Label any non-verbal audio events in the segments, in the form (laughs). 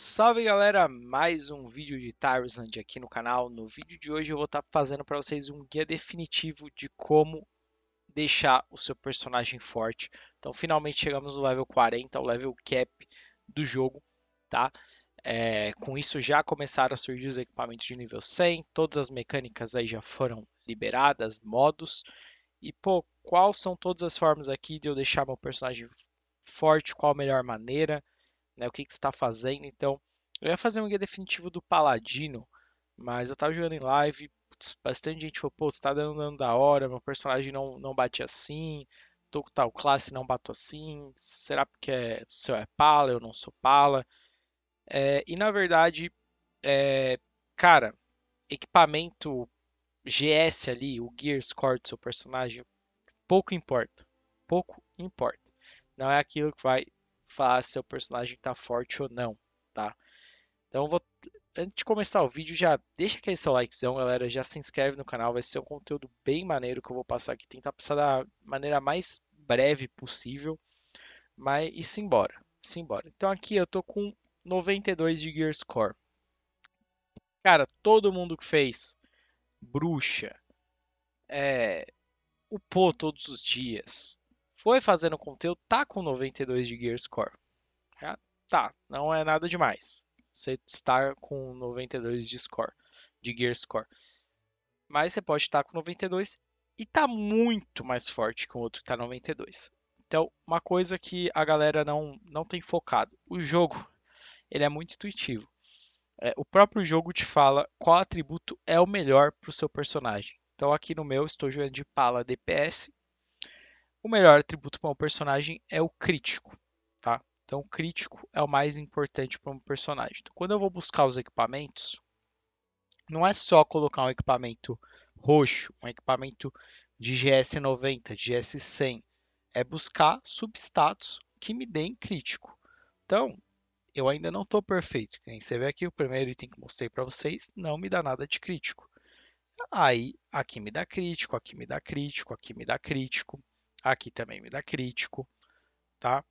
Salve galera, mais um vídeo de Tarzan aqui no canal. No vídeo de hoje eu vou estar fazendo para vocês um guia definitivo de como deixar o seu personagem forte. Então finalmente chegamos no level 40, o level cap do jogo, tá? É, com isso já começaram a surgir os equipamentos de nível 100, todas as mecânicas aí já foram liberadas, modos. E pô, quais são todas as formas aqui de eu deixar meu personagem forte, qual a melhor maneira? Né, o que, que você está fazendo. Então, eu ia fazer um guia definitivo do Paladino, mas eu estava jogando em live, bastante gente falou, pô, você tá dando dano da hora, meu personagem não, não bate assim, tô com tal classe não bato assim, será porque é, o seu é pala, eu não sou pala? É, e na verdade, é, cara, equipamento GS ali, o Gear Score do seu personagem, pouco importa. Pouco importa. Não é aquilo que vai falar se seu personagem está forte ou não, tá? Então, vou, antes de começar o vídeo, já deixa aquele seu likezão, galera. Já se inscreve no canal, vai ser um conteúdo bem maneiro que eu vou passar aqui. Tentar passar da maneira mais breve possível. Mas e simbora, simbora. Então aqui eu tô com 92 de Gear Score. Cara, todo mundo que fez bruxa, é, upou todos os dias, foi fazendo conteúdo, tá com 92 de Gear Score. Tá, não é nada demais. Você está com 92 de score, de Gear Score. Mas você pode estar com 92 e tá muito mais forte que o outro que tá 92. Então, uma coisa que a galera não, não tem focado. O jogo, ele é muito intuitivo. É, o próprio jogo te fala qual atributo é o melhor para o seu personagem. Então, aqui no meu, estou jogando de pala DPS o melhor atributo para um personagem é o crítico, tá? Então, o crítico é o mais importante para um personagem. Então, quando eu vou buscar os equipamentos, não é só colocar um equipamento roxo, um equipamento de GS90, de GS100. É buscar substatus que me deem crítico. Então, eu ainda não estou perfeito. Nem você vê aqui, o primeiro item que mostrei para vocês não me dá nada de crítico. Aí, aqui me dá crítico, aqui me dá crítico, aqui me dá crítico. Aqui também me dá crítico, tá?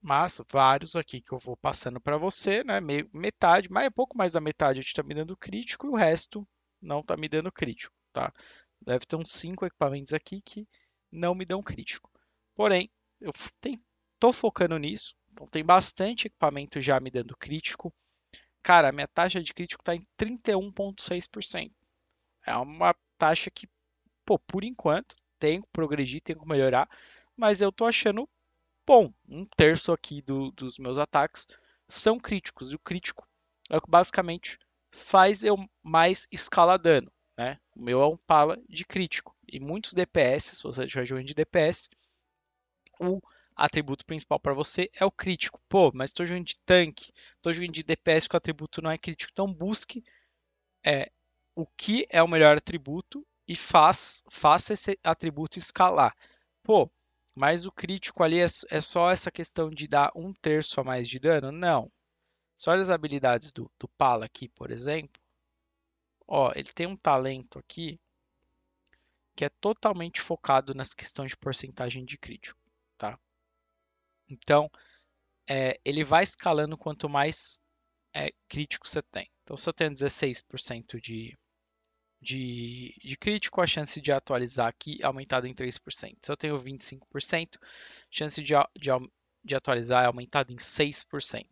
Mas vários aqui que eu vou passando para você, né? Metade, mas é pouco mais da metade está me dando crítico e o resto não está me dando crítico, tá? Deve ter uns cinco equipamentos aqui que não me dão crítico. Porém, eu estou focando nisso, então tem bastante equipamento já me dando crítico. Cara, a minha taxa de crítico está em 31,6%. É uma taxa que, pô, por enquanto, tem que progredir, tem que melhorar, mas eu tô achando bom. Um terço aqui do, dos meus ataques são críticos, e o crítico é o que basicamente faz eu mais escalar dano. Né? O meu é um pala de crítico. E muitos DPS, se você já jogando de DPS, o atributo principal para você é o crítico. Pô, mas estou jogando de tanque, estou jogando de DPS que o atributo não é crítico. Então busque é, o que é o melhor atributo e faz, faça esse atributo escalar. Pô, mas o crítico ali é, é só essa questão de dar um terço a mais de dano? Não. Só as habilidades do, do Pala aqui, por exemplo. Ó, ele tem um talento aqui que é totalmente focado nessa questão de porcentagem de crítico, tá? Então, é, ele vai escalando quanto mais é, crítico você tem. Então, se eu tenho 16% de, de, de crítico, a chance de atualizar aqui aumentada em 3%. Se eu tenho 25%, chance de, de, de atualizar é aumentada em 6%.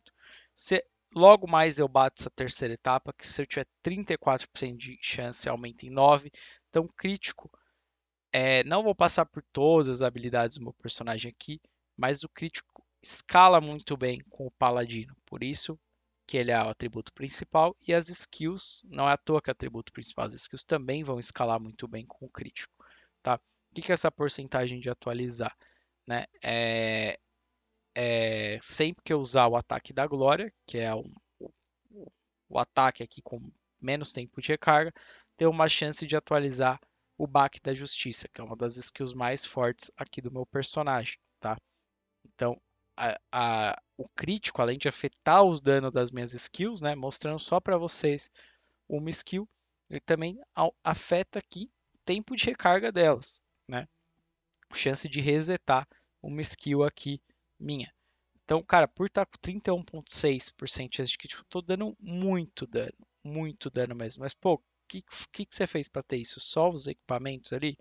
Se logo mais eu bato essa terceira etapa, que se eu tiver 34% de chance, aumenta em 9%. Então, crítico, é, não vou passar por todas as habilidades do meu personagem aqui, mas o crítico escala muito bem com o paladino. Por isso, que ele é o atributo principal, e as skills, não é à toa que é atributo principal, as skills também vão escalar muito bem com o crítico. Tá? O que é essa porcentagem de atualizar? Né? É, é, sempre que eu usar o ataque da glória, que é o, o, o ataque aqui com menos tempo de recarga, ter uma chance de atualizar o baque da justiça, que é uma das skills mais fortes aqui do meu personagem, tá? Então, a, o crítico, além de afetar os danos das minhas skills, né, mostrando só para vocês uma skill, ele também afeta aqui o tempo de recarga delas, né? Chance de resetar uma skill aqui minha. Então, cara, por estar com 31,6% de chance de crítico, eu tô dando muito dano, muito dano mesmo. Mas, pô, o que, que, que você fez para ter isso? Só os equipamentos ali?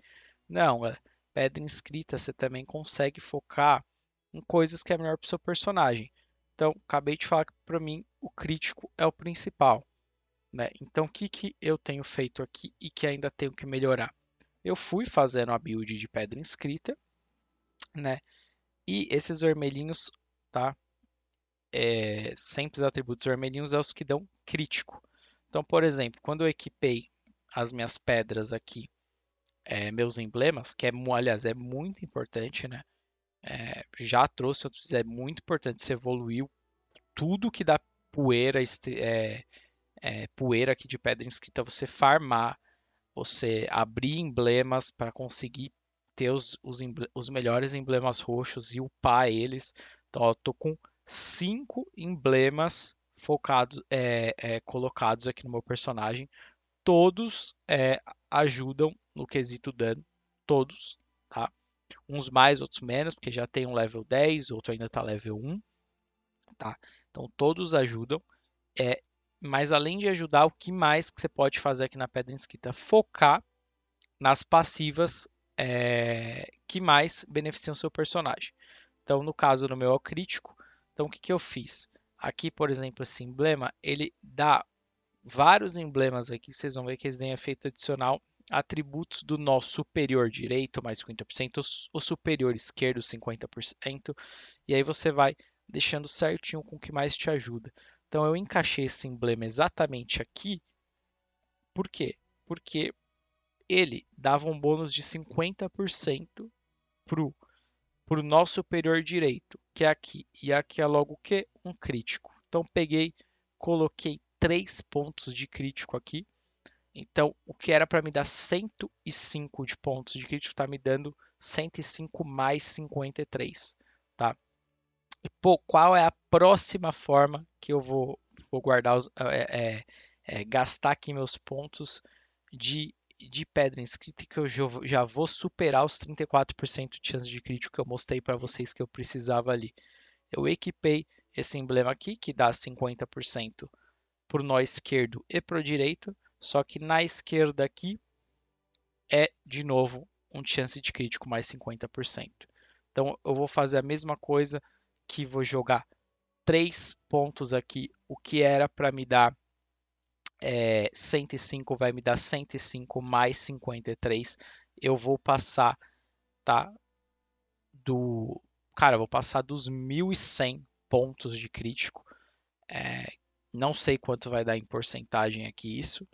Não, é pedra inscrita, você também consegue focar em coisas que é melhor para o seu personagem. Então, acabei de falar que para mim o crítico é o principal. Né? Então, o que, que eu tenho feito aqui e que ainda tenho que melhorar? Eu fui fazendo a build de pedra inscrita, né? E esses vermelhinhos, tá? É, sempre os atributos vermelhinhos é os que dão crítico. Então, por exemplo, quando eu equipei as minhas pedras aqui, é, meus emblemas, que é, aliás, é muito importante, né? É, já trouxe outros, é muito importante você evoluiu tudo que dá poeira, é, é, poeira aqui de pedra inscrita, você farmar, você abrir emblemas para conseguir ter os, os, os, melhores emblemas roxos e upar eles. Então, eu tô com cinco emblemas focados, é, é, colocados aqui no meu personagem. Todos é, ajudam no quesito dano, todos, tá? Uns mais, outros menos, porque já tem um level 10, outro ainda está level 1, tá? Então todos ajudam. É, mas além de ajudar, o que mais que você pode fazer aqui na Pedra Inscrita? Focar nas passivas é, que mais beneficiam seu personagem. Então, no caso do meu é crítico, então o que, que eu fiz? Aqui, por exemplo, esse emblema, ele dá vários emblemas aqui, vocês vão ver que eles têm efeito adicional atributos do nó superior direito, mais 50%, o superior esquerdo, 50%, e aí você vai deixando certinho com o que mais te ajuda. Então eu encaixei esse emblema exatamente aqui, por quê? Porque ele dava um bônus de 50% pro pro nó superior direito, que é aqui, e aqui é logo o que? Um crítico. Então peguei, coloquei três pontos de crítico aqui, então, o que era para me dar 105 de pontos de crítico está me dando 105 mais 53, tá? E, pô, qual é a próxima forma que eu vou, vou guardar os, é, é, é, gastar aqui meus pontos de, de pedra inscrita que eu já vou superar os 34% de chance de crítico que eu mostrei para vocês que eu precisava ali. Eu equipei esse emblema aqui que dá 50% para o nó esquerdo e para o direito só que na esquerda aqui é, de novo, um chance de crítico mais 50%. Então eu vou fazer a mesma coisa que vou jogar três pontos aqui. O que era para me dar é, 105 vai me dar 105 mais 53. Eu vou passar, tá? Do, cara, vou passar dos 1.100 pontos de crítico. É, não sei quanto vai dar em porcentagem aqui isso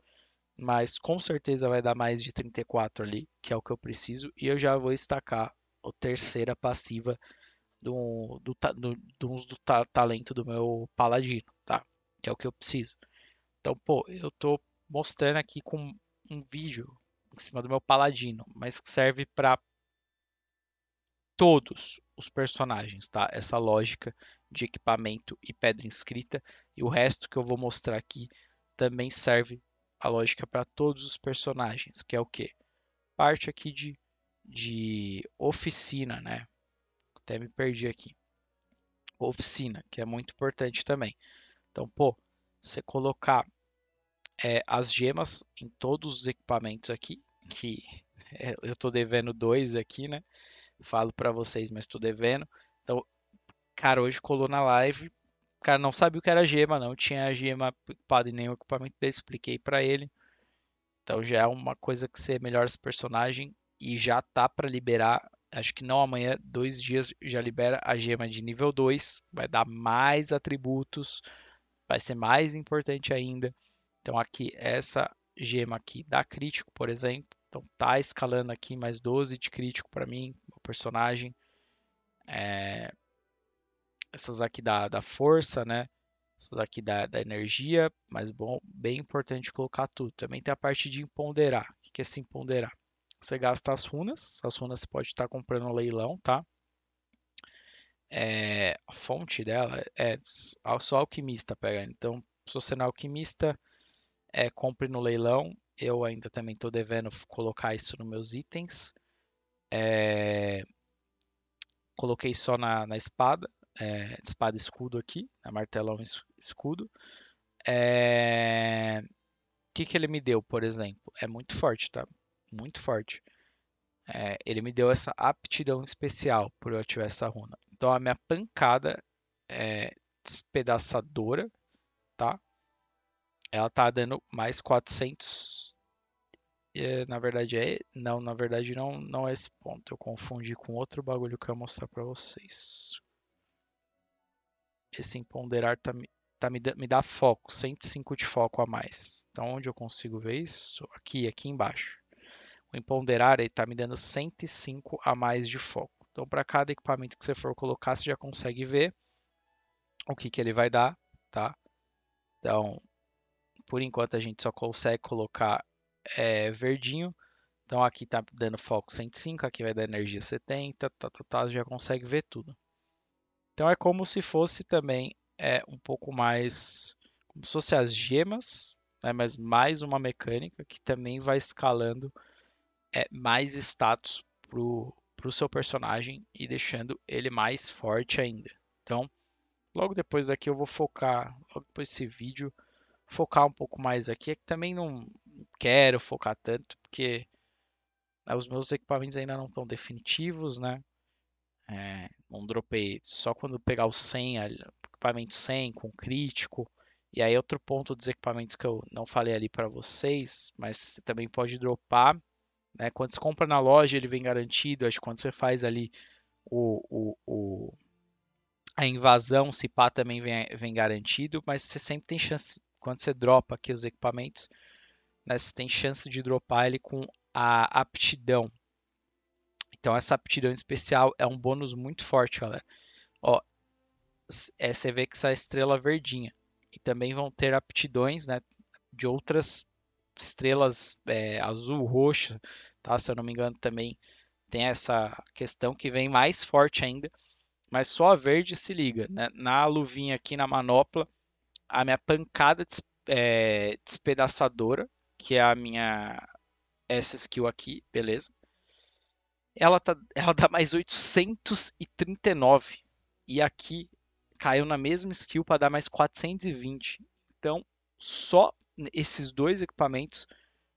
mas com certeza vai dar mais de 34 ali, que é o que eu preciso, e eu já vou destacar a terceira passiva do, do, do, do, do talento do meu paladino, tá? Que é o que eu preciso. Então, pô, eu tô mostrando aqui com um vídeo em cima do meu paladino, mas que serve para todos os personagens, tá? Essa lógica de equipamento e pedra inscrita e o resto que eu vou mostrar aqui também serve a lógica para todos os personagens, que é o que? Parte aqui de, de oficina, né? Até me perdi aqui. Oficina, que é muito importante também. Então, pô, você colocar é, as gemas em todos os equipamentos aqui, (laughs) que é, eu estou devendo dois aqui, né? Falo para vocês, mas estou devendo. Então, cara, hoje colou na live o cara não sabia o que era gema, não tinha gema equipada em nenhum equipamento dele, expliquei para ele. Então já é uma coisa que você melhora esse personagem e já tá para liberar. Acho que não amanhã, dois dias já libera a gema de nível 2. Vai dar mais atributos, vai ser mais importante ainda. Então aqui, essa gema aqui dá crítico, por exemplo. Então tá escalando aqui mais 12 de crítico para mim, o personagem. É, essas aqui da, da força, né? Essas aqui da, da energia, mas bom, bem importante colocar tudo. Também tem a parte de empoderar. O que é se empoderar? Você gasta as runas, as runas você pode estar comprando no leilão, tá? É, a fonte dela é só alquimista pegando. Então, se você não é alquimista, é, compre no leilão. Eu ainda também estou devendo colocar isso nos meus itens. É, coloquei só na, na espada é, espada escudo aqui, né, martelão escudo. É... O que, que ele me deu, por exemplo? É muito forte, tá? Muito forte. É, ele me deu essa aptidão especial por eu ativar essa runa. Então a minha pancada é despedaçadora, tá? Ela tá dando mais 400. É, na verdade é. Não, na verdade não, não é esse ponto. Eu confundi com outro bagulho que eu ia mostrar pra vocês. Esse imponderar tá, tá me, me dá foco, 105 de foco a mais. Então onde eu consigo ver isso? Aqui, aqui embaixo. O imponderar está me dando 105 a mais de foco. Então, para cada equipamento que você for colocar, você já consegue ver o que, que ele vai dar, tá? Então, por enquanto a gente só consegue colocar é, verdinho. Então aqui está dando foco 105, aqui vai dar energia 70, tá, tá, tá, já consegue ver tudo. Então é como se fosse também é, um pouco mais, como se fosse as gemas, né, mas mais uma mecânica que também vai escalando é, mais status pro, pro seu personagem e deixando ele mais forte ainda. Então, logo depois daqui eu vou focar, logo depois desse vídeo, focar um pouco mais aqui. É que também não quero focar tanto, porque né, os meus equipamentos ainda não estão definitivos, né? É, não dropei só quando pegar o 100, equipamento 100 com crítico. E aí outro ponto dos equipamentos que eu não falei ali para vocês, mas você também pode dropar né? Quando você compra na loja, ele vem garantido. Acho que quando você faz ali o, o, o a invasão, se pá, também vem, vem garantido. Mas você sempre tem chance, quando você dropa aqui os equipamentos, né, você tem chance de dropar ele com a aptidão. Então, essa aptidão especial é um bônus muito forte, galera. Ó, é, você vê que essa estrela verdinha. E também vão ter aptidões né, de outras estrelas é, azul, roxa, tá? Se eu não me engano, também tem essa questão que vem mais forte ainda, mas só a verde se liga, né? Na luvinha aqui na manopla, a minha pancada des, é, despedaçadora, que é a minha essa skill aqui, beleza? Ela, tá, ela dá mais 839 e aqui caiu na mesma skill para dar mais 420. Então, só esses dois equipamentos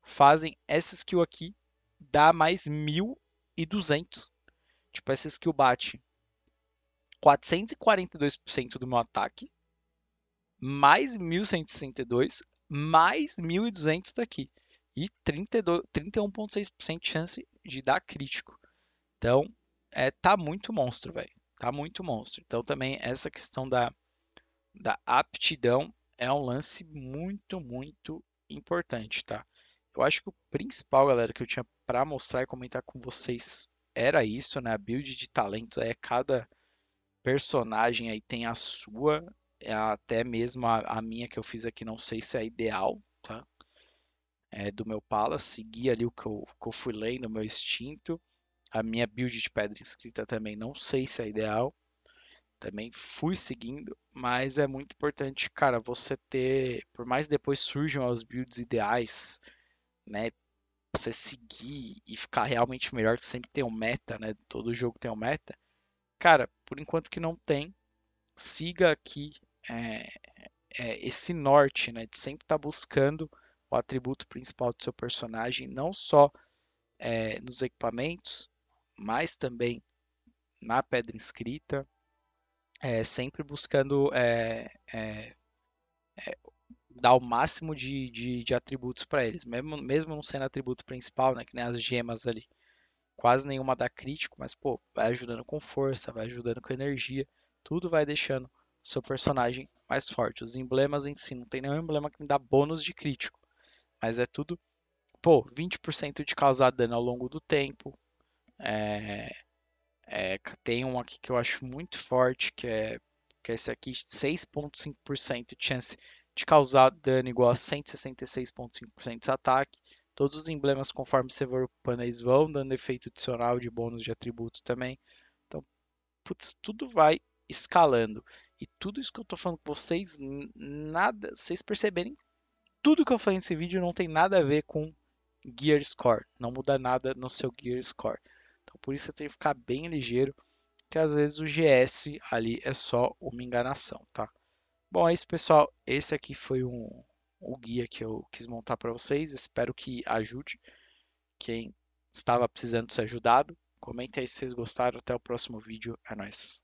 fazem essa skill aqui dar mais 1200. Tipo, essa skill bate 442% do meu ataque, mais 1162, mais 1200 daqui. E 31,6% de chance de dar crítico. Então, é, tá muito monstro, velho. Tá muito monstro. Então, também essa questão da, da aptidão é um lance muito, muito importante, tá? Eu acho que o principal, galera, que eu tinha para mostrar e comentar com vocês era isso, né? A build de talentos é cada personagem aí tem a sua, é até mesmo a, a, minha que eu fiz aqui, não sei se é ideal, tá? É do meu Palace, segui ali o que eu, que eu fui lendo, meu instinto. A minha build de pedra escrita também não sei se é ideal, também fui seguindo, mas é muito importante, cara, você ter, por mais depois surjam as builds ideais, né, você seguir e ficar realmente melhor, que sempre tem um meta, né, todo jogo tem um meta. Cara, por enquanto que não tem, siga aqui é, é, esse norte, né, de sempre estar tá buscando o atributo principal do seu personagem, não só é, nos equipamentos, mas também na pedra inscrita, é, sempre buscando é, é, é, dar o máximo de, de, de atributos para eles, mesmo, mesmo não sendo atributo principal, né, que nem as gemas ali. Quase nenhuma dá crítico, mas pô, vai ajudando com força, vai ajudando com energia, tudo vai deixando seu personagem mais forte. Os emblemas em si, não tem nenhum emblema que me dá bônus de crítico, mas é tudo, pô, 20% de causar dano ao longo do tempo, é, é, tem um aqui que eu acho muito forte, que é, que é esse aqui, 6.5% de chance de causar dano igual a 166.5% de ataque. Todos os emblemas, conforme você for upando, eles vão dando efeito adicional de bônus de atributo também. Então, putz, tudo vai escalando. E tudo isso que eu tô falando com vocês, nada, vocês perceberem, tudo que eu falei nesse vídeo não tem nada a ver com Gear Score. Não muda nada no seu Gear Score. Então por isso você tem que ficar bem ligeiro. que às vezes o GS ali é só uma enganação, tá? Bom, é isso, pessoal. Esse aqui foi um, o guia que eu quis montar para vocês. Espero que ajude quem estava precisando ser ajudado. Comentem aí se vocês gostaram. Até o próximo vídeo. É nóis.